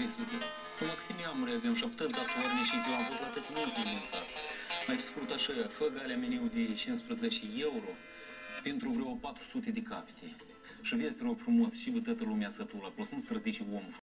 300. Numai păi, câte am avem și atâți datorni și eu am fost la tătinință din sat. Mai pe scurt așa, fă galea meniu de 15 euro pentru vreo 400 de capite. Și vezi, rog frumos, și bă, toată lumea sătul acolo, să nu se rădice omul